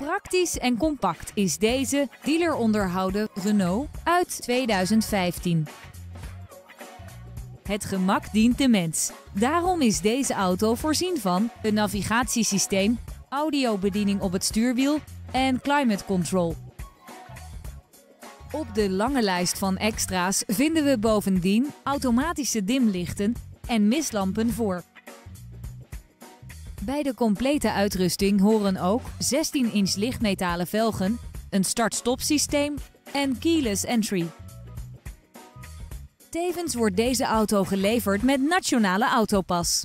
Praktisch en compact is deze dealer onderhouden Renault uit 2015. Het gemak dient de mens. Daarom is deze auto voorzien van een navigatiesysteem, audiobediening op het stuurwiel en climate control. Op de lange lijst van extra's vinden we bovendien automatische dimlichten en mislampen voor. Bij de complete uitrusting horen ook 16-inch lichtmetalen velgen, een start-stop systeem en keyless entry. Tevens wordt deze auto geleverd met nationale autopas.